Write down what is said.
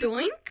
Doink?